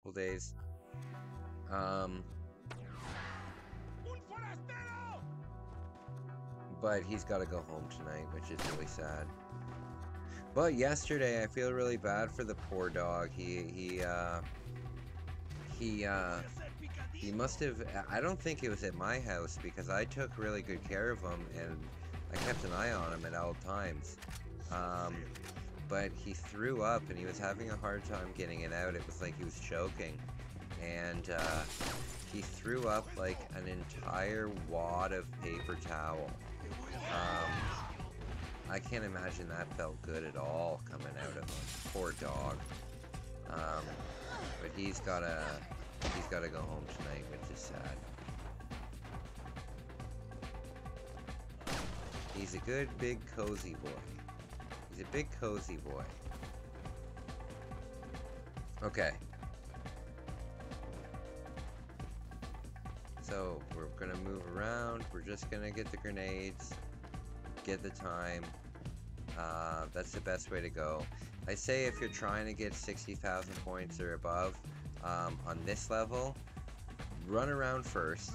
couple days. Um, but he's got to go home tonight, which is really sad. But yesterday, I feel really bad for the poor dog. He he uh, he uh, he must have. I don't think it was at my house because I took really good care of him and I kept an eye on him at all times. Um, but he threw up and he was having a hard time getting it out. It was like he was choking, and uh, he threw up like an entire wad of paper towel. Um, I can't imagine that felt good at all coming out of him. Poor dog. Um, but he's gotta he's gotta go home tonight, which is sad. He's a good big cozy boy. He's a big cozy boy. Okay. So we're gonna move around. We're just gonna get the grenades, get the time. Uh, that's the best way to go. I say if you're trying to get 60,000 points or above um, on this level, run around first,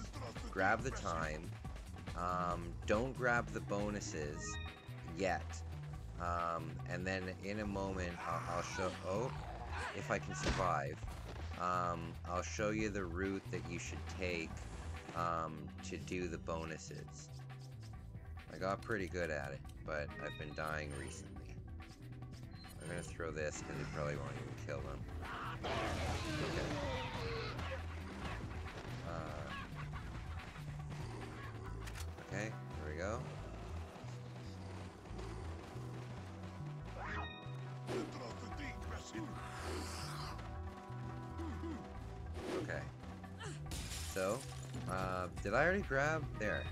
grab the time, um, don't grab the bonuses yet, um, and then in a moment I'll, I'll, show, oh, if I can survive, um, I'll show you the route that you should take um, to do the bonuses. I got pretty good at it, but I've been dying recently. I'm gonna throw this because he probably won't even kill them. Uh, did I already grab? There.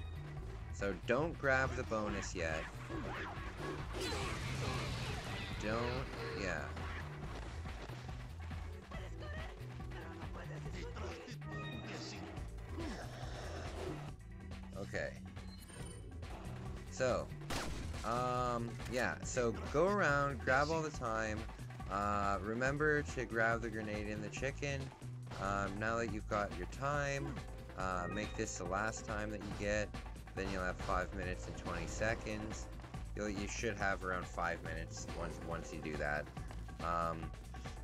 So don't grab the bonus yet. Don't, yeah. Okay. So, um, yeah, so go around, grab all the time. Uh, remember to grab the grenade in the chicken. Um, now that you've got your time, uh, make this the last time that you get. Then you'll have 5 minutes and 20 seconds. You'll, you should have around 5 minutes once, once you do that. Um,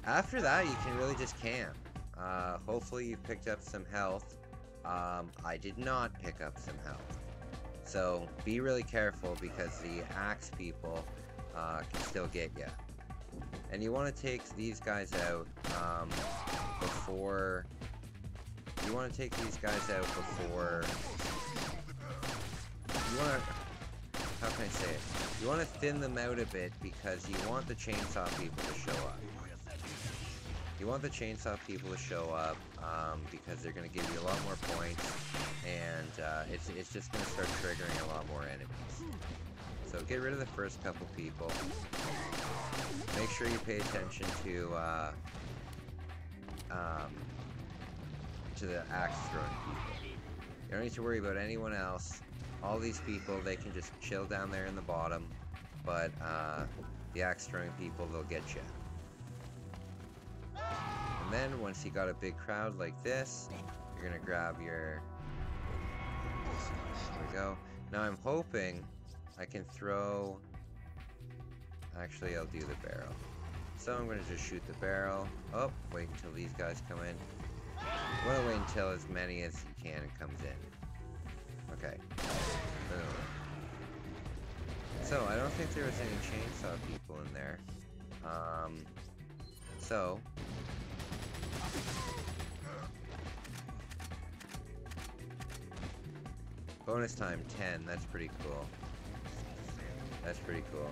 after that, you can really just camp. Uh, hopefully you picked up some health. Um, I did not pick up some health. So be really careful because the axe people uh, can still get you. And you want to take these guys out um, before... You want to take these guys out before... You want to... How can I say it? You want to thin them out a bit because you want the chainsaw people to show up. You want the chainsaw people to show up um, because they're going to give you a lot more points and uh, it's, it's just going to start triggering a lot more enemies. So get rid of the first couple people. Make sure you pay attention to uh, um, to the axe throwing people. You don't need to worry about anyone else. All these people, they can just chill down there in the bottom, but uh, the axe throwing people, they'll get you. And then once you got a big crowd like this, you're gonna grab your. There we go. Now I'm hoping I can throw. Actually, I'll do the barrel. So I'm gonna just shoot the barrel. Oh, wait until these guys come in. I wanna wait until as many as you can comes in. Okay. Boom. So I don't think there was any chainsaw people in there. Um. So Bonus time 10, that's pretty cool. That's pretty cool.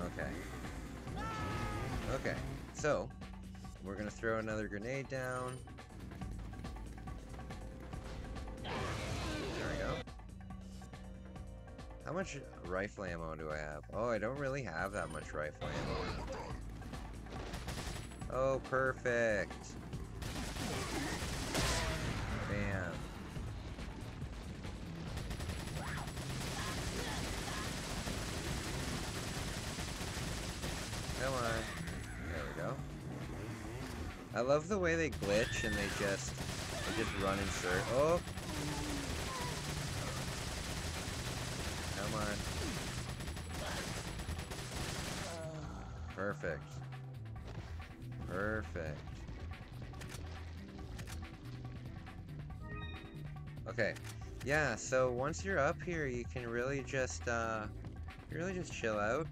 Okay. Okay, so, we're gonna throw another grenade down. There we go. How much rifle ammo do I have? Oh, I don't really have that much rifle ammo. Oh, perfect. Bam. Come on. Love the way they glitch and they just they just run in circles. Oh, come on. Perfect. Perfect. Okay. Yeah, so once you're up here, you can really just, uh, really just chill out.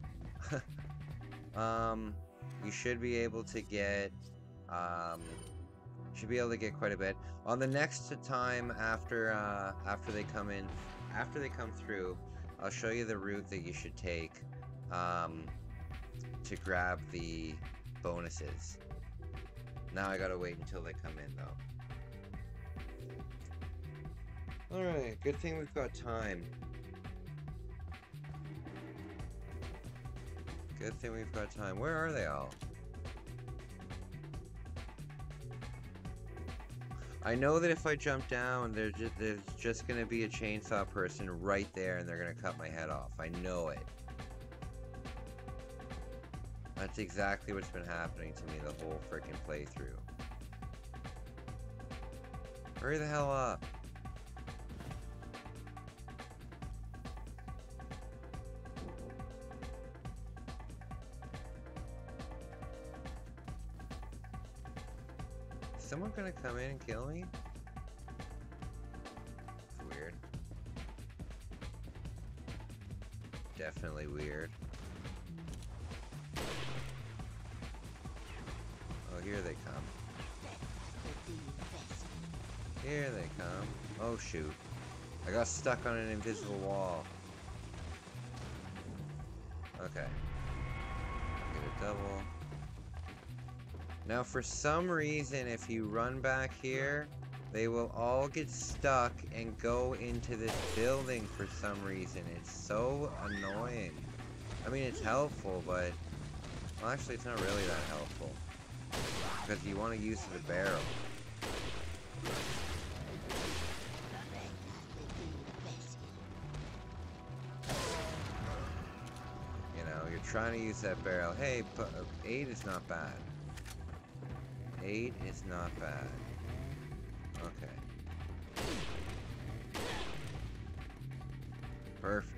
um, you should be able to get, um, should be able to get quite a bit. On the next time after, uh, after they come in, after they come through, I'll show you the route that you should take, um, to grab the bonuses. Now I gotta wait until they come in, though. Alright, good thing we've got time. Good thing we've got time. Where are they all? I know that if I jump down, there's just, there's just gonna be a chainsaw person right there and they're gonna cut my head off. I know it. That's exactly what's been happening to me the whole freaking playthrough. Hurry the hell up. Someone gonna come in and kill me? Weird. Definitely weird. Oh, here they come. Here they come. Oh shoot. I got stuck on an invisible wall. Okay. Get a double. Now for some reason, if you run back here, they will all get stuck and go into this building for some reason. It's so annoying. I mean, it's helpful, but... Well, actually, it's not really that helpful. Because you want to use the barrel. You know, you're trying to use that barrel. Hey, but uh, 8 is not bad. 8 is not bad. Okay. Perfect.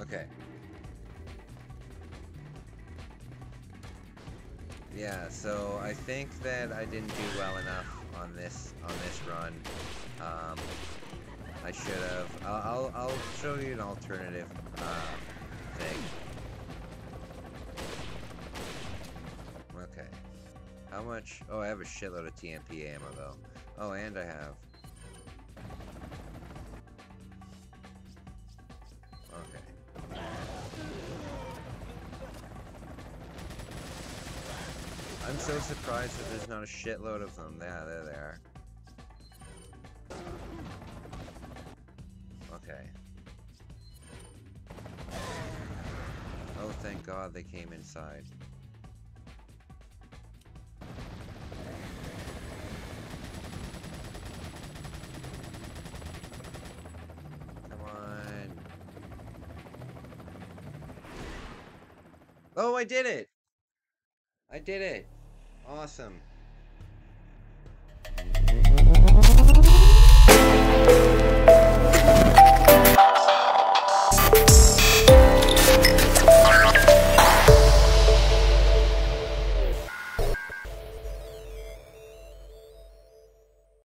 Okay. Yeah, so I think that I didn't do well enough on this on this run. Um, I should have. I'll, I'll, I'll show you an alternative uh, thing. How much? Oh, I have a shitload of TMP ammo though. Oh, and I have. Okay. I'm so surprised that there's not a shitload of them. Yeah, there they are. Okay. Oh, thank God they came inside. Oh, I did it! I did it! Awesome.